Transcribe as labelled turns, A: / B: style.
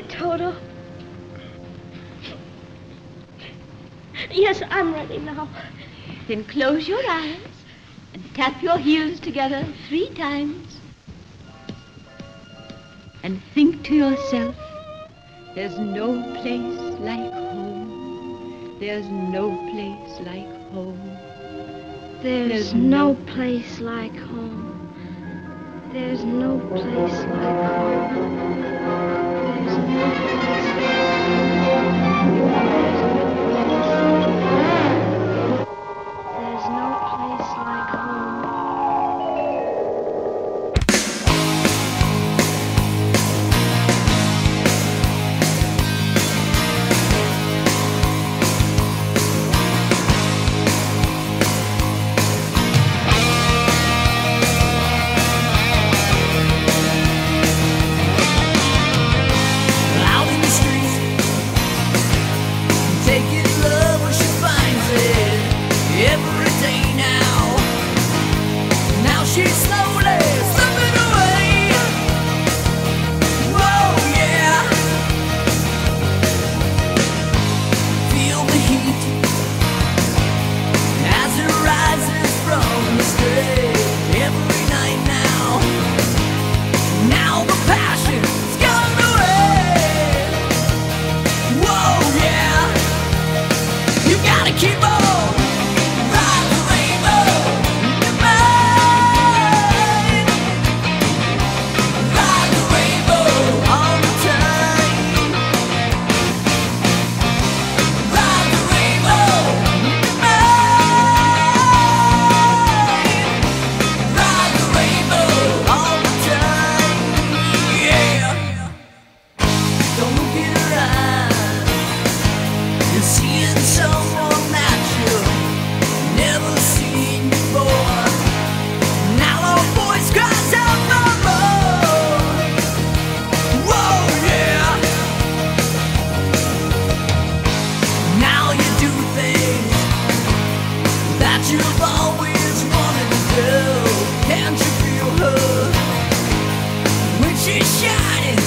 A: right, Toto. Yes, I'm ready now.
B: Then close your eyes and tap your heels together three times. And think to yourself, there's no place like home. There's no place like home.
A: There's,
B: There's
A: no
B: no
A: place like home. There's no place like home. Thank you. shining